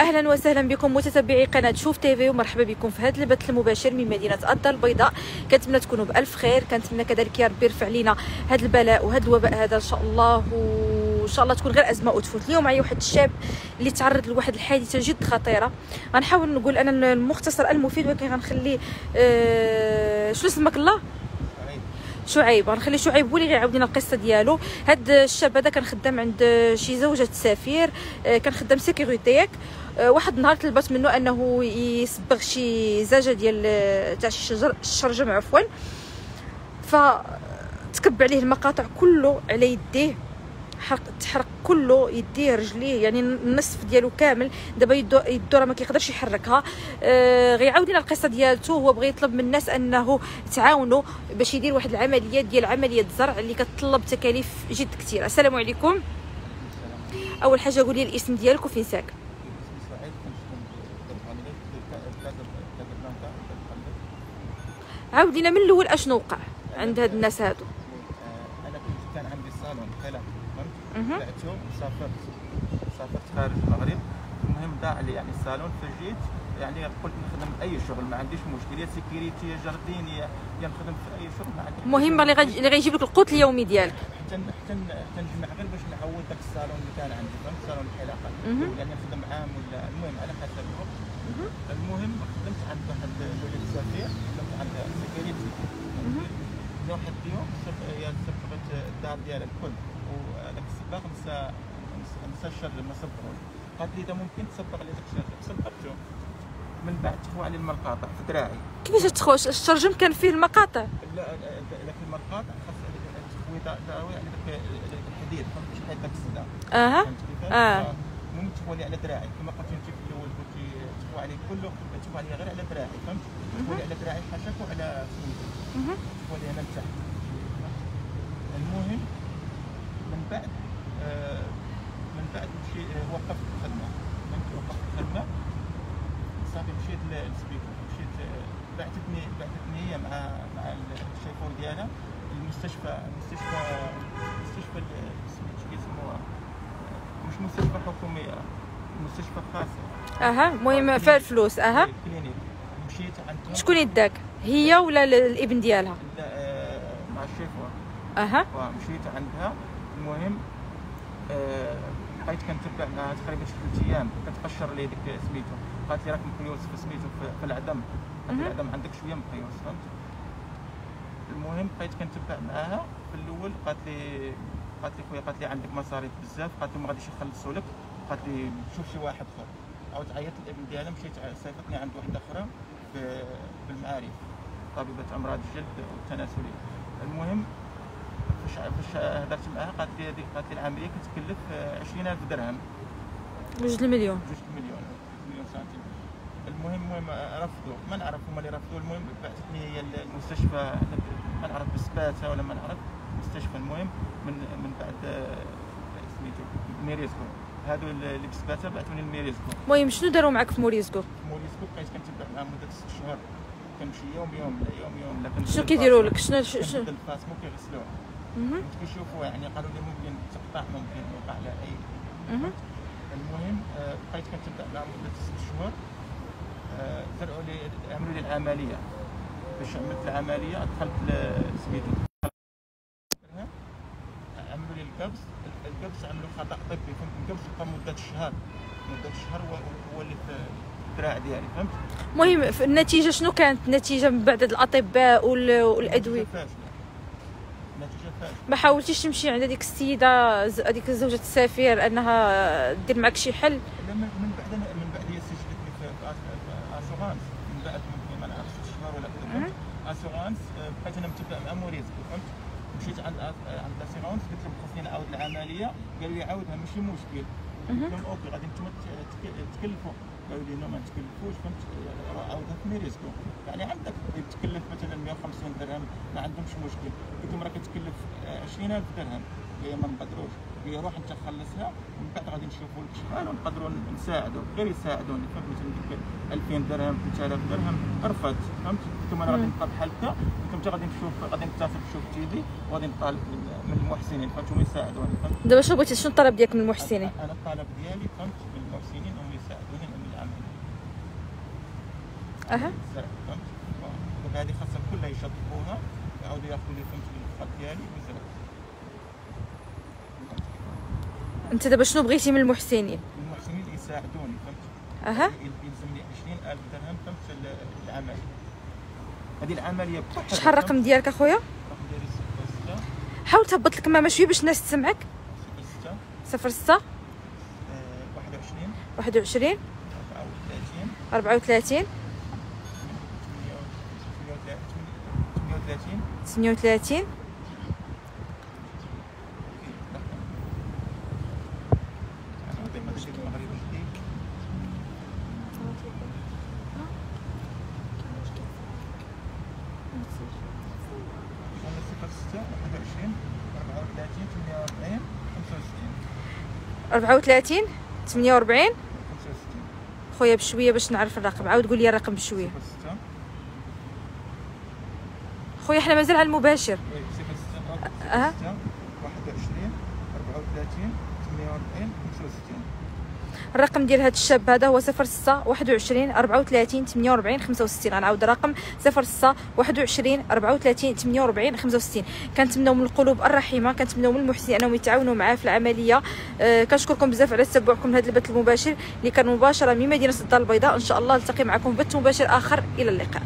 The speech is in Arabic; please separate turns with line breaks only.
أهلا وسهلا بكم متتبعي قناة شوف تيفي ومرحبا بكم في هذا البث المباشر من مدينة الدار البيضاء. كنتمنى تكونوا بألف خير كنتمنى كذلك يا ربي يرفع علينا هذا البلاء وهذا الوباء هذا إن شاء الله. وإن شاء الله تكون غير أزمة وتفوت. اليوم معي واحد الشاب اللي تعرض لواحد الحادثة جد خطيرة. غنحاول نقول أنا المختصر المفيد ولكن غنخليه آه شنو اسمك الله؟ شعيب. غنخلي شعيب هو اللي غيعاود لنا القصة ديالو. هاد الشاب هذا كان خدام عند شي زوجة سفير آه، كان خدام آه، واحد النهار طلبت منه انه يصبغ شي زاجة ديال آه، تاع شي شجر الشرجم عفوا. ف تكب عليه المقاطع كله على يديه حرق تحرق كله يديه رجليه يعني النصف ديالو كامل. دابا يدو يدو راه ما كيقدرش يحركها. آه غيعاود لنا القصة ديالته. هو بغى يطلب من الناس أنه تعاونوا باش يدير واحد العملية ديال عملية زرع اللي كتطلب تكاليف جد كثيره السلام عليكم. أول حاجة قولي الاسم ديالك وفين ساكن؟ عاود لنا من الأول أشنو وقع عند هاد الناس هادو؟
أنا كنت كان عندي صالون خلع
مهم.
فهمت وسافرت سافرت خارج المغرب. المهم ضاع لي يعني الصالون فجيت يعني قلت نخدم اي شغل ما عنديش مشكل يا sécurité يا gardien يا يا نخدم في أي شغل ما عنديش
المهم اللي غي- اللي غيجيب لك القوت اليومي ديالك.
حتى حتى حتى نجمع غير باش نعوض داك الصالون اللي كان عندي فهمت؟ صالون الحلاقه. يعني نخدم عام ولا المهم على حسب الوقت. المهم خدمت عند واحد ولد سفير اليوم سب- هي صبغت الدار ديالها الكل. وهذاك الصباغ نسى نسى- الشر ما صبغوا قالت لي اذا ممكن تصبغ لي داك الشر. صبغته من بعد تخوى علي المقاطع في دراعي.
كيفاش تخوش الشرجم كان فيه المقاطع.
لا لك المقاطع خاص تخوي داوي على داك الحديد. فهمت؟ شي حاجة داك السدا أها؟
آه.
المهم لي على دراعي كما قلت انت في الأول قلتي تخوى علي كله تخوى علي غير على دراعي فهمت؟ تخوى لي على دراعي حاشاك وعلى. تخوى لي هنا لتحت. المهم من بعد آه، من بعد مشي آه، وقفت الخدمة. فهمت؟ وقفت الخدمة. صافي مشيت للسبيكر. مشيت بعثتني بعثتني هي مع مع الشيفور ديالها. المستشفى المستشفى المستشفى ال- سميتو كيسموها؟ مش مستشفى حكومية مستشفى خاصة.
أها المهم فيها الفلوس أها.
كلينيك. مشيت عندهم
شكون يداك؟ هي ولا ال- الابن ديالها؟
لا، آه، مع الشيفور
أها.
ومشيت عندها. المهم آه، بقيت كنتبع معها تقريبا شي ثلاث أيام. كتقشر لي ديك سميتو. قالت لي راك مقيوس في سميتو في- في العدم.
مهم.
العدم عندك شوية مقيوس فهمت؟ المهم بقيت كنتبع معاها. في الأول قالت لي قالت لي خويا قالت لي عندك مصاريف بزاف. قالت لي ما غاديش يخلصوا لك قالت لي شوف شي واحد آخر. عاود عيطت للابن ديالها مشيت صيفطني عند واحدة أخرى بالمعارف. طبيبة امراض الجلد والتناسلي المهم فاش فاش هضرت معاها. قالت لي قالت لي العملية كتكلف آه، 20000 درهم.
جوج المليون.
جوج مليون مليون سنتيم. المهم المهم رفضوا. ما نعرف هما اللي رفضوا. المهم بعثتني هي المستشفى. ما نعرف بسباته ولا ما نعرف. مستشفى. المهم من من بعد آه، سميتو ميريسكو هادو اللي بسباته بعثوني لميريسكو
المهم شنو داروا معاك في موريسكو
موريسكو بقيت كنتبع معاهم مده ست شهور. كنمشي يوم يوم لا يوم يوم لا
شنو كيديروا لك؟ شنو شنو
كنشد الفاس مو كيغسلوه
مهم.
كنت كيشوفوا يعني قالوا لي ممكن تقطع ممكن يوقع لها اي
مهم.
المهم آه، بقيت كنتبع معهم مده ست شهور. آه، زرعوا لي عملوا لي العملية. باش عملت العملية دخلت سميتو. القبض القبض عملوا خطأ طبي فهمت؟ القبض بقى مدة شهر مدة شهر هو- اللي في الدراع ديالي فهمت؟
المهم النتيجة شنو كانت النتيجة من بعد الأطباء وال-
والأدوية؟
ما حاولتيش تمشي عند هذيك السيدة هذيك زوجة السفير أنها دير معك شي حل؟
لا من بعد من بعد هي سجلت لي في assurance من بعد ما نعرف ست شهور ولا assurance آه، بقيت أنا متبع مع موريس فهمت؟ مشيت عند عند assurance قلت لهم خصني نعاود العملية قالوا لي عاودها ماشي مشكل. لهم ok غادي أنتم تكلفوا قالوا لي ما تكلفوش فهمت راه في ميريسكو يعني عندك تكلف مثلا 150 درهم ما عندهمش مشكل. قلت لهم راه كتكلف آه، 20000 درهم. هي ما نقدروش. هي روح أنت خلصها ومن بعد غادي نشوفوا لك شحال ونقدروا نساعدوا غير يساعدوني فهمت؟ مثلا ديك 2000 درهم 3000 درهم رفضت فهمت؟ قلت لهم أنا غادي نبقى بحال هكا قلت لهم حتى غادي نشوف غادي نتصل بشوف TV وغادي نطالب من- المحسنين فهمت هما يساعدوني
دابا شنو بغيتي؟ شنو الطلب ديالك من المحسنين؟
أنا الطلب ديالي فهمت من المحسنين هم يساعدوني من
أها.
الزرع فهمت؟ دابا هذه خاصها كلها يشطبوها يعاودوا ياخذوا لي فهمت الخط ديالي ويزرعوا.
أنت دابا شنو بغيتي من المحسنين؟
المحسنين يساعدوني فهمت؟
أها.
يلزمني 20000 درهم فهمت؟ العمل. هذه العملية بتاعها
شحال الرقم ديالك أخويا؟
الرقم ديالي 06
حاول تهبط الكمامه شوية باش الناس تسمعك.
06
06
آه، 21
21
34
34
38
38 34 48 خويا بشوية باش نعرف الرقم. عاود قول لي الرقم بشوية. خويا حنا مازال على المباشر أه.
21 34 48 65
الرقم ديال هذا الشاب هذا هو 06 21 34 48 65 غنعاود الرقم 06 21 34 48 65 كنتمناو من القلوب الرحيمة كنتمناو من المحسنين أنهم يتعاونوا معاه في العملية. آه كنشكركم بزاف على تتبعكم لهذا البث المباشر. اللي كان مباشرة من مدينة الدار البيضاء. إن شاء الله نلتقي معكم بث مباشر آخر. إلى اللقاء.